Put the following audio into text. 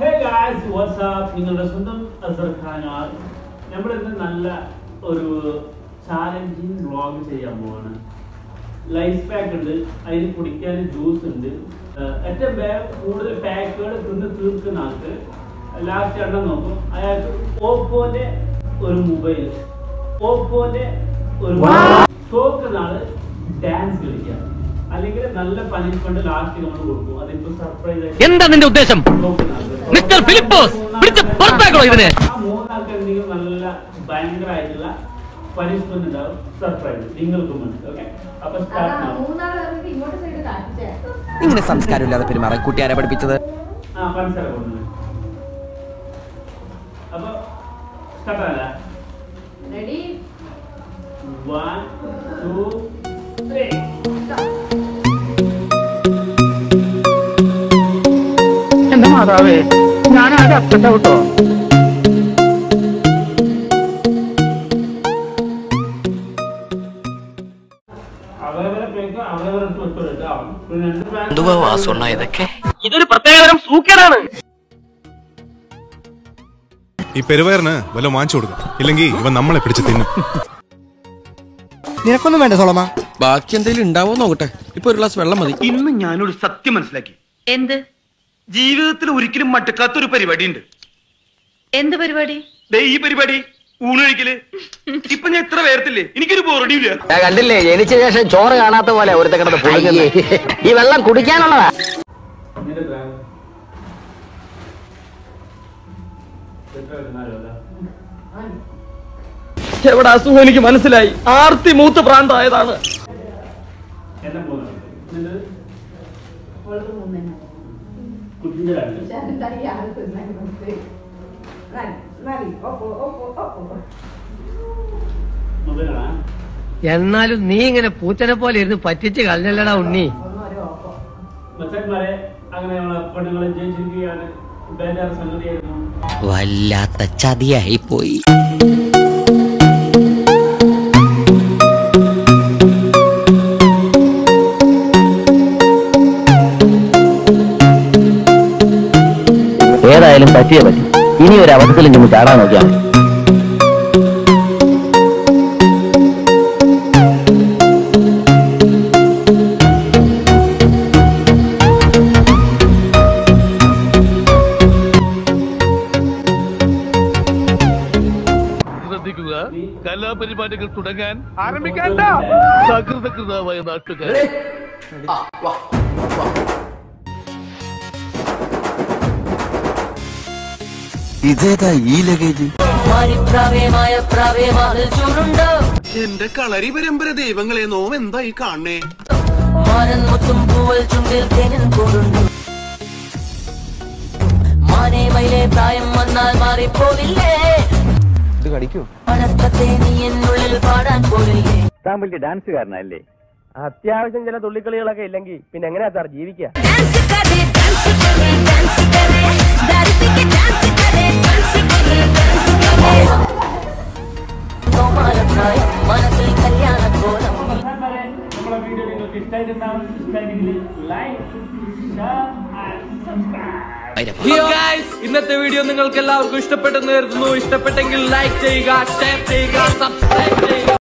Hey guys WhatsApp നിങ്ങളുടെ സ്വന്തം അസർ നമ്മൾ നമ്മളിന്ന് നല്ല ഒരു ചാലഞ്ചിങ് വ്ളോഗ് ചെയ്യാൻ പോവാണ്. ലൈഫ് പാക്ക് ഉണ്ട് അതിന് കുടിക്കാൻ ജ്യൂസ് ഉണ്ട്. ഏറ്റവും വേഗം കൂടുതൽ പാക്കുകൾ തിന്ന് തീർക്കുന്ന ആൾക്ക് ലാസ്റ്റ് എണ്ണം നോക്കും. അയാൾക്ക് ഓപ്പോന്റെ ഒരു മൊബൈൽ ഓപ്പോന്റെ ഒരു തോക്കുന്ന ആൾ ഡാൻസ് കളിക്കാം അല്ലെങ്കിൽ നല്ല പനിഷ്മെന്റ് ലാസ്റ്റ് നമ്മൾ കൊടുക്കും. അതിപ്പോ സർപ്രൈസ് എന്താ നിന്റെ ഉദ്ദേശം? മിസ്റ്റർ ഫിലിപ്പോസ് പിടിച്ച് പുറത്താക്കണോ ഇതിനെ? നല്ല ഭയങ്കരമായിട്ടുള്ള പനിഷ്മെന്റ് ഉണ്ടാവും. സർപ്രൈസ് നിങ്ങൾക്കും ഉണ്ട് ഓക്കെ അപ്പൊ ഇങ്ങനെ സംസ്കാരമില്ലാതെ പെരുമാറാൻ കൂട്ടുകാരെ പഠിപ്പിച്ചത്? ആ പഞ്ചസാര കൊണ്ടുവന്നു അപ്പൊ സ്റ്റാർട്ട് ആല റെഡി വൺ ടു ത്രീ എന്റെ മാതാവേ? കേട്ടോ എന്തുവാ വാസുണ്ണ ഇതൊക്കെ ഇതൊരു പ്രത്യേകതരം സൂക്കേടാണ്. ഈ പെരുവയറിന് വല്ല വാങ്ങിച്ചു കൊടുക്കാം. ഇല്ലെങ്കിൽ ഇവൻ നമ്മളെ പിടിച്ച് തിന്നും. നിനക്കൊന്നും വേണ്ട സോളമ. ബാക്കി എന്തെങ്കിലും ഉണ്ടാവോ നോക്കട്ടെ. ഇപ്പൊ ഒരു ഗ്ലാസ് വെള്ളം മതി. ഇന്ന് ഞാനൊരു സത്യം മനസ്സിലാക്കി. എന്ത്? ജീവിതത്തിൽ ഒരിക്കലും മട്ടക്കാത്തൊരു പരിപാടി ഉണ്ട് എന്ത് പരിപാടി? ദേ ഈ പരിപാടി ഊണൊഴിക്കൽ. ഇപ്പൊ ഞാൻ എത്ര വേർത്തില്ലേ എനിക്കൊരു ബോറടിയില്ല. ഞാൻ കണ്ടില്ലേ ജനിച്ച ശേഷം ചോറ് കാണാത്ത പോലെ ഒരുത്ത കിടന്ന് ഈ വെള്ളം കുടിക്കാനുള്ളതാ. എവിടെ അസുഖം എനിക്ക് മനസ്സിലായി? ആർത്തി മൂത്ത് പ്രാന്തായതാണ്. എന്നെ പോകുന്നത് നിന്റെ അവൾക്ക് മൊബൈലാണോ എന്നാലും നീ ഇങ്ങനെ പൂച്ചനെ പോലെ ഇരുന്ന് പറ്റിച്ച് കളഞ്ഞല്ലടാ ഉണ്ണി. വല്ലാത്ത ചതിയായി പോയി ഏതായാലും പറ്റിയേ പറ്റി. ഇനി ഒരു അവസരത്തിൽ ചെന്ന് ചാടാൻ നോക്കിയാൽ മതി. ശ്രദ്ധിക്കുക. കലാപരിപാടികൾ തുടങ്ങാൻ ആരംഭിക്കണ്ട സകൃതകൃതമായ നാട്ടുകാർ. ഇതേതാ ഈ ലഗേജ്? എന്റെ കളരി പരമ്പര ദൈവങ്ങളെ നോം എന്താ ഈ കാണേ പ്രായം വന്നാൽ മാറിപ്പോവില്ലേ? ഇത് കടിക്കൂ. താൻ വലിയ ഡാൻസുകാരനല്ലേ? അത്യാവശ്യം ചില തുള്ളിക്കളികളൊക്കെ ഇല്ലെങ്കിൽ പിന്നെ എങ്ങനെയാ സാർ ജീവിക്കുക? വീഡിയോ നിങ്ങൾക്ക് ഇഷ്ടമായിട്ടുണ്ടാവും like, ഷെയർ ആൻഡ് സബ്സ്ക്രൈബ് ഇന്നത്തെ വീഡിയോ നിങ്ങൾക്ക് എല്ലാവർക്കും ഇഷ്ടപ്പെട്ടെന്ന് കരുതുന്നു. ഇഷ്ടപ്പെട്ടെങ്കിൽ ലൈക്ക് ചെയ്യുക ഷെയർ ചെയ്യുക സബ്സ്ക്രൈബ് ചെയ്യുക.